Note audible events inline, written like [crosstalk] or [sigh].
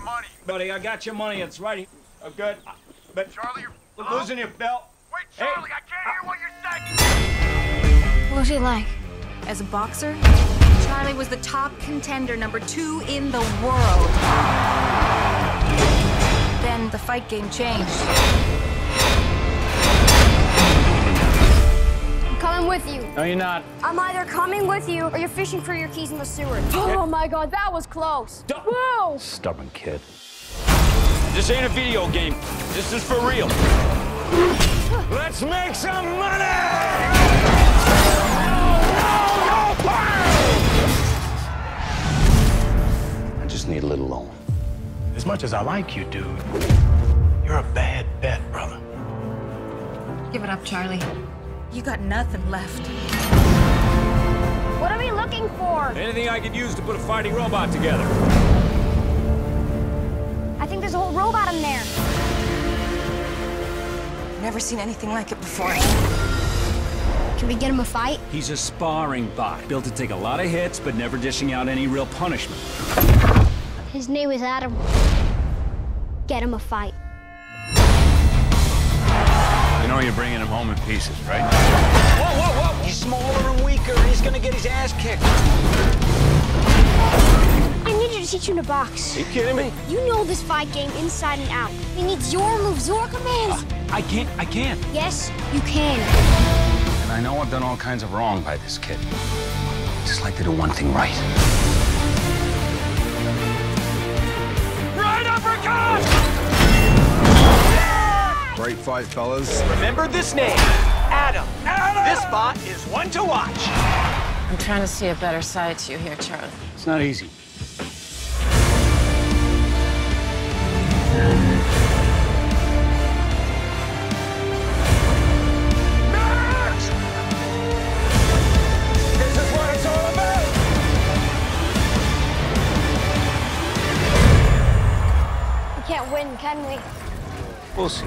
your money. Buddy, I got your money. It's right here. Oh, good. But Charlie, you're... you're losing your belt. Wait, Hey. Charlie, I can't hear what you're saying. What was he like? As a boxer, Charlie was the top contender, number two in the world. Then the fight game changed. No, you're not. I'm either coming with you or you're fishing for your keys in the sewer. [gasps] Oh my god, that was close. Don't- Whoa! Stubborn kid. This ain't a video game. This is for real. [gasps] Let's make some money! I just need a little loan. As much as I like you, dude, you're a bad bet, brother. Give it up, Charlie. You got nothing left. What are we looking for? Anything I could use to put a fighting robot together. I think there's a whole robot in there. Never seen anything like it before. Can we get him a fight? He's a sparring bot, built to take a lot of hits, but never dishing out any real punishment. His name is Atom. Get him a fight. You know you're bringing him home in pieces, right? Whoa, whoa, whoa! He's smaller and weaker. He's gonna get his ass kicked. I need you to teach him to box. Are you kidding me? You know this fight game inside and out. He needs your moves, your commands. Uh, I can't. I can't. Yes, you can. And I know I've done all kinds of wrong by this kid. I just like to do one thing right. Right Great fight, fellas. Remember this name, Atom. Atom! This bot is one to watch. I'm trying to see a better side to you here, Charlie. It's not easy. This is what it's all about. We can't win, can we? We'll see.